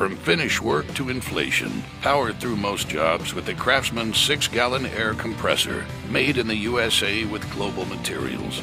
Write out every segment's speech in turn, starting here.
From finish work to inflation, powered through most jobs with the Craftsman 6 gallon air compressor, made in the USA with global materials.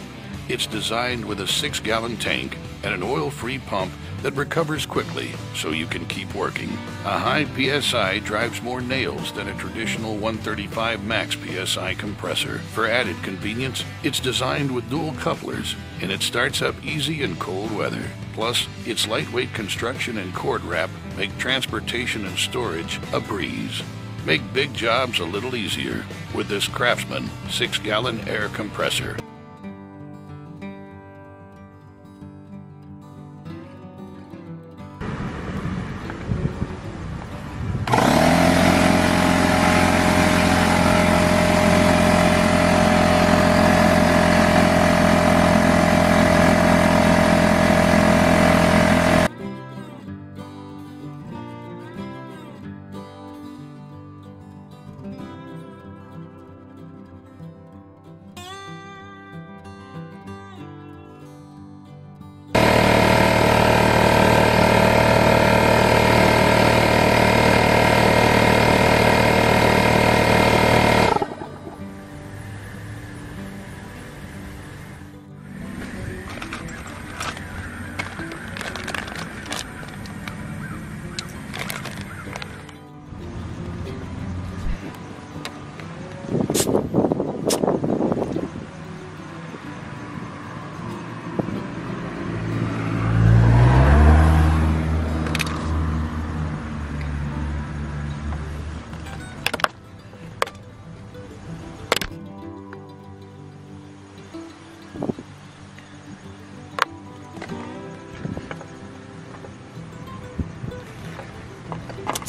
It's designed with a 6 gallon tank and an oil free pump that recovers quickly so you can keep working. A high PSI drives more nails than a traditional 135 max PSI compressor. For added convenience, it's designed with dual couplers and it starts up easy in cold weather. Plus, its lightweight construction and cord wrap make transportation and storage a breeze. Make big jobs a little easier with this Craftsman 6 gallon air compressor.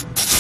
you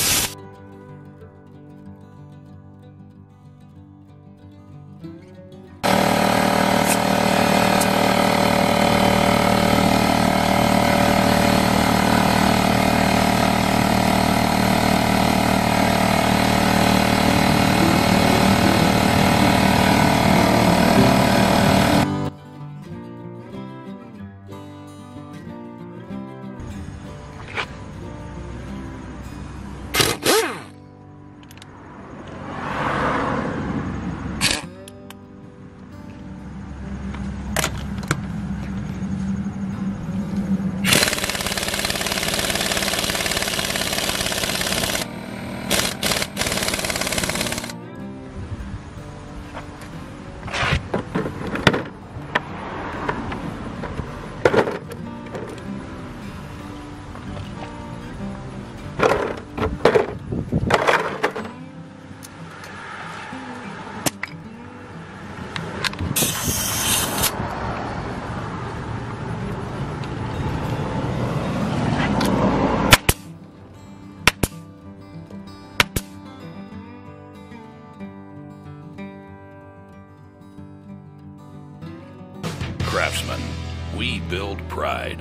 Craftsman. We build pride.